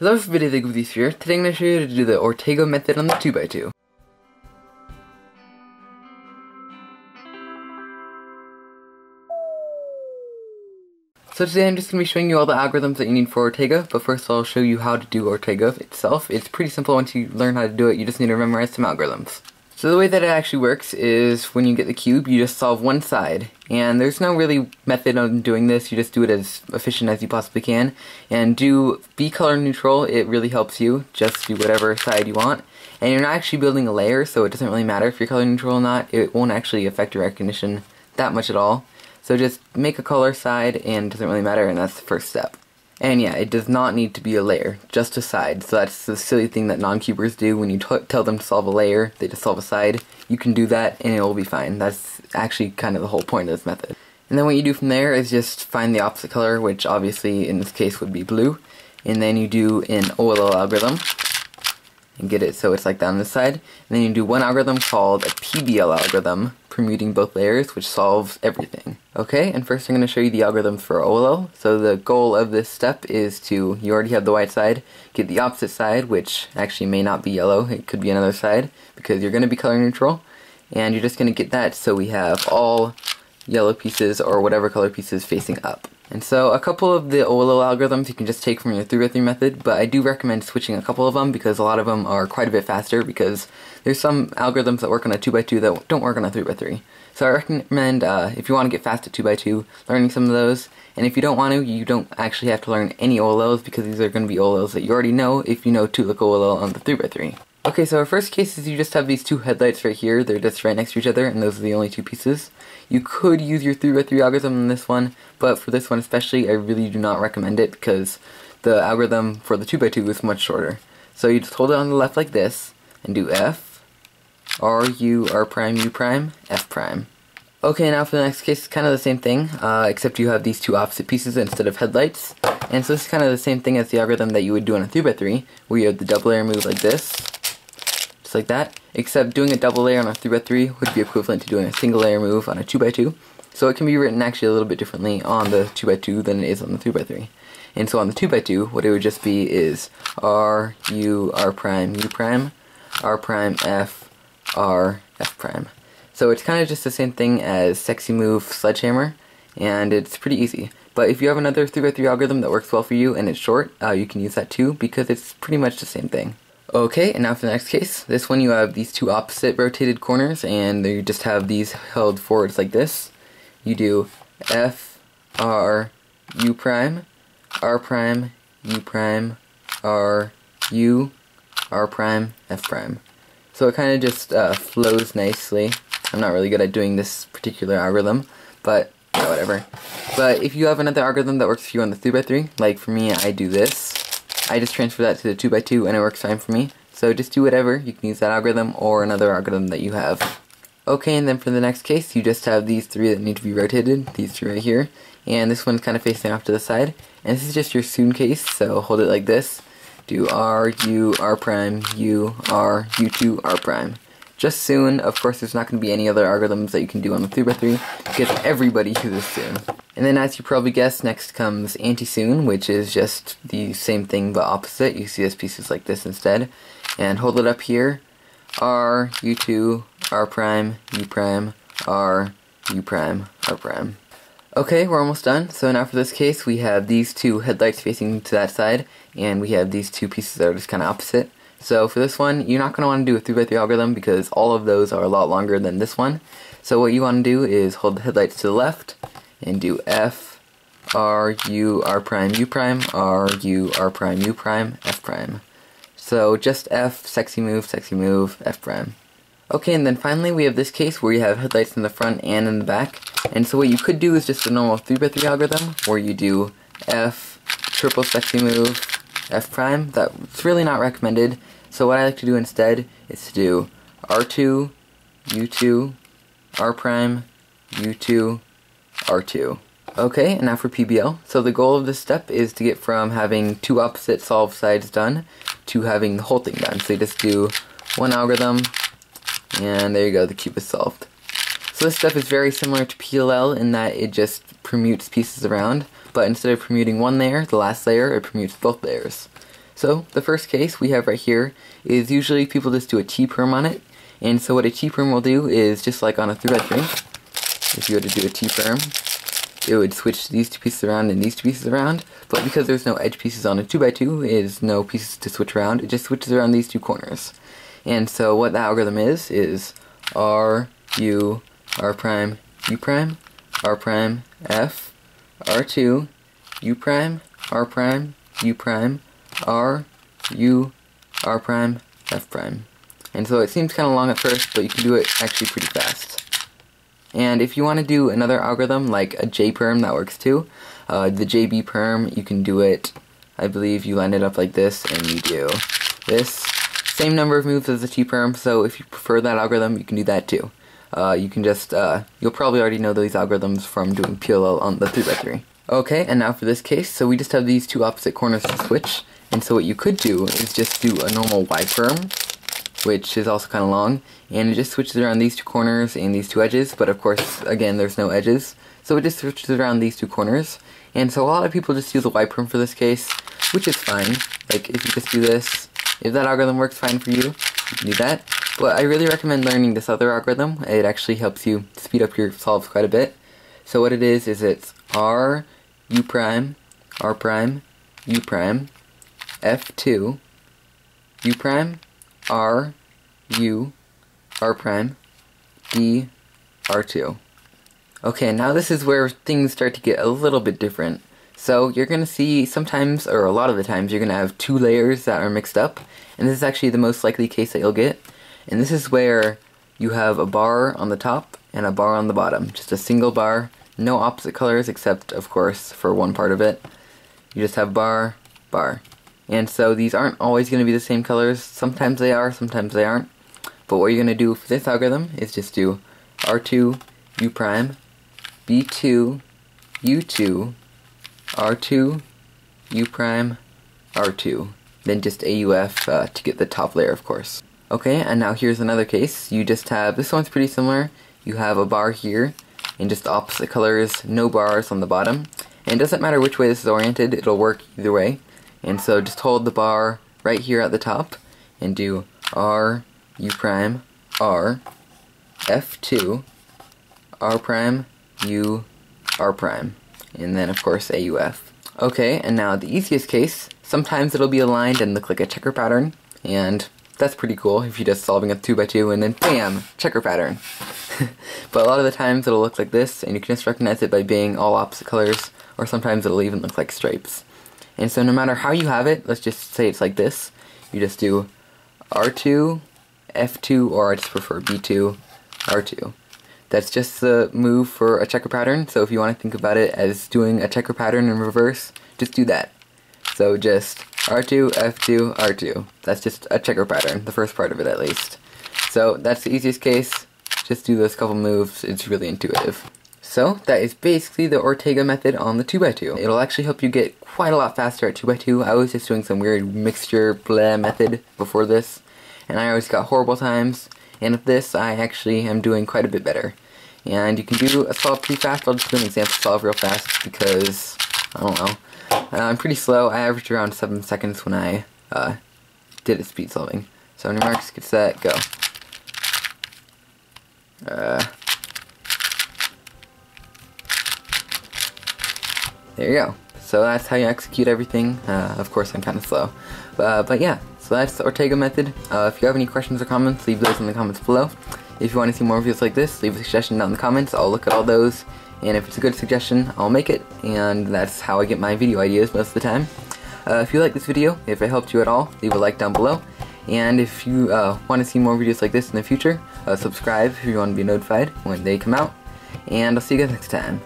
Hello everybody, the Goofy here. Today I'm going to show you how to do the Ortega method on the 2x2. So today I'm just going to be showing you all the algorithms that you need for Ortega, but first I'll show you how to do Ortega itself. It's pretty simple once you learn how to do it, you just need to memorize some algorithms. So the way that it actually works is when you get the cube, you just solve one side. And there's no really method on doing this, you just do it as efficient as you possibly can. And do be color neutral, it really helps you. Just do whatever side you want. And you're not actually building a layer, so it doesn't really matter if you're color neutral or not. It won't actually affect your recognition that much at all. So just make a color side and it doesn't really matter, and that's the first step. And yeah, it does not need to be a layer, just a side. So that's the silly thing that non-cubers do when you tell them to solve a layer, they just solve a side. You can do that and it will be fine. That's actually kind of the whole point of this method. And then what you do from there is just find the opposite color, which obviously in this case would be blue. And then you do an OLL algorithm and get it so it's like that on this side. And then you do one algorithm called a PBL algorithm, permuting both layers, which solves everything. Okay, and first I'm going to show you the algorithm for OLL. So the goal of this step is to, you already have the white side, get the opposite side, which actually may not be yellow, it could be another side, because you're going to be color neutral. And you're just going to get that so we have all yellow pieces or whatever color pieces facing up. And so a couple of the OLL algorithms you can just take from your 3x3 method, but I do recommend switching a couple of them because a lot of them are quite a bit faster because there's some algorithms that work on a 2x2 that don't work on a 3x3. So I recommend, uh, if you want to get fast at 2x2, learning some of those. And if you don't want to, you don't actually have to learn any OLLs because these are going to be OLLs that you already know if you know 2-look OLL on the 3x3. Okay, so our first case is you just have these two headlights right here. They're just right next to each other, and those are the only two pieces. You could use your 3x3 algorithm in this one, but for this one especially, I really do not recommend it because the algorithm for the 2x2 is much shorter. So you just hold it on the left like this, and do F, R, U, R prime, U prime, F prime. Okay, now for the next case, it's kind of the same thing, uh, except you have these two opposite pieces instead of headlights. And so this is kind of the same thing as the algorithm that you would do on a 3x3, where you have the double layer move like this, like that, except doing a double layer on a 3x3 would be equivalent to doing a single layer move on a 2x2. So it can be written actually a little bit differently on the 2x2 than it is on the 3x3. And so on the 2x2, what it would just be is R, U, R prime, U prime, R prime, F, R, F prime. So it's kind of just the same thing as sexy move sledgehammer, and it's pretty easy. But if you have another 3x3 algorithm that works well for you and it's short, uh, you can use that too because it's pretty much the same thing. Okay, and now for the next case. This one you have these two opposite rotated corners, and you just have these held forwards like this. You do F, R, U prime, R prime, U prime, R, U, R prime, F prime. So it kind of just uh, flows nicely. I'm not really good at doing this particular algorithm, but yeah, whatever. But if you have another algorithm that works for you on the 3x3, like for me, I do this. I just transfer that to the 2x2 and it works fine for me. So just do whatever, you can use that algorithm or another algorithm that you have. Okay, and then for the next case, you just have these three that need to be rotated, these three right here, and this one's kind of facing off to the side. And this is just your Sune case, so hold it like this. Do R, U, R prime, U, R, U2, R prime. Just Sune, of course there's not going to be any other algorithms that you can do on the 3x3, because everybody uses Sune. And then as you probably guessed, next comes anti-Sune, which is just the same thing but opposite. You see as pieces like this instead. And hold it up here. R, U2, R prime, U prime, R, U prime, R prime. Okay, we're almost done. So now for this case, we have these two headlights facing to that side, and we have these two pieces that are just kind of opposite. So for this one, you're not going to want to do a 3x3 algorithm because all of those are a lot longer than this one. So what you want to do is hold the headlights to the left, and do F, R, U, R prime, U prime, R, U, R prime, U prime, F prime. So just F, sexy move, sexy move, F prime. Okay, and then finally we have this case where you have headlights in the front and in the back. And so what you could do is just a normal 3x3 algorithm, where you do F, triple sexy move, F prime. That's really not recommended. So what I like to do instead is to do R2, U2, R prime, U2, R2. Okay, and now for PBL. So the goal of this step is to get from having two opposite solved sides done to having the whole thing done. So you just do one algorithm, and there you go, the cube is solved. So this step is very similar to PLL in that it just permutes pieces around, but instead of permuting one layer, the last layer, it permutes both layers. So the first case we have right here is usually people just do a T-perm on it. And so what a T-perm will do is just like on a 3x3, if you were to do a T-perm, it would switch these two pieces around and these two pieces around. But because there's no edge pieces on a 2x2, is no pieces to switch around, it just switches around these two corners. And so what the algorithm is, is R, U, R prime, U prime, R prime, F, R2, U prime, R prime, U prime, R, U, R prime, F prime. And so it seems kind of long at first, but you can do it actually pretty fast. And if you want to do another algorithm, like a J-perm, that works too. Uh, the JB perm, you can do it, I believe you line it up like this, and you do this. Same number of moves as the T-perm, so if you prefer that algorithm, you can do that too. Uh, you can just, uh, you'll probably already know these algorithms from doing PLL on the 3x3. Okay, and now for this case, so we just have these two opposite corners to switch, and so what you could do is just do a normal perm, which is also kind of long, and it just switches around these two corners and these two edges, but of course, again, there's no edges, so it just switches around these two corners, and so a lot of people just use a Y perm for this case, which is fine, like, if you just do this, if that algorithm works fine for you, you can do that, but I really recommend learning this other algorithm, it actually helps you speed up your solves quite a bit, so what it is, is it's R, U prime, R prime, U prime, F2, U prime, R, U, R prime, D, R2. Okay, now this is where things start to get a little bit different. So you're going to see sometimes, or a lot of the times, you're going to have two layers that are mixed up, and this is actually the most likely case that you'll get. And this is where you have a bar on the top and a bar on the bottom, just a single bar, no opposite colors except, of course, for one part of it. You just have bar, bar. And so these aren't always going to be the same colors. Sometimes they are, sometimes they aren't. But what you're going to do for this algorithm is just do R2, U prime, B2, U2, R2, U prime, R2. Then just AUF uh, to get the top layer, of course. Okay, and now here's another case. You just have, this one's pretty similar. You have a bar here, in just opposite colors, no bars on the bottom. And it doesn't matter which way this is oriented, it'll work either way. And so just hold the bar right here at the top and do R, U prime, R, F2, R prime, U, R prime. And then of course AUF. Okay, and now the easiest case, sometimes it'll be aligned and look like a checker pattern, and that's pretty cool if you're just solving a 2x2 and then BAM! Checker pattern. but a lot of the times it'll look like this, and you can just recognize it by being all opposite colors, or sometimes it'll even look like stripes. And so no matter how you have it, let's just say it's like this, you just do R2, F2, or I just prefer B2, R2. That's just the move for a checker pattern, so if you want to think about it as doing a checker pattern in reverse, just do that. So just R2, F2, R2. That's just a checker pattern, the first part of it at least. So that's the easiest case, just do those couple moves, it's really intuitive. So, that is basically the Ortega method on the 2x2. It'll actually help you get quite a lot faster at 2x2. I was just doing some weird mixture blah method before this, and I always got horrible times, and with this, I actually am doing quite a bit better. And you can do a solve pretty fast. I'll just do an example solve real fast because, I don't know, uh, I'm pretty slow. I averaged around 7 seconds when I uh, did it speed solving. So, new marks, get set, go. Uh, there you go. So that's how you execute everything. Uh, of course, I'm kind of slow. Uh, but yeah, so that's the Ortega method. Uh, if you have any questions or comments, leave those in the comments below. If you want to see more videos like this, leave a suggestion down in the comments. I'll look at all those, and if it's a good suggestion, I'll make it. And that's how I get my video ideas most of the time. Uh, if you like this video, if it helped you at all, leave a like down below. And if you uh, want to see more videos like this in the future, uh, subscribe if you want to be notified when they come out. And I'll see you guys next time.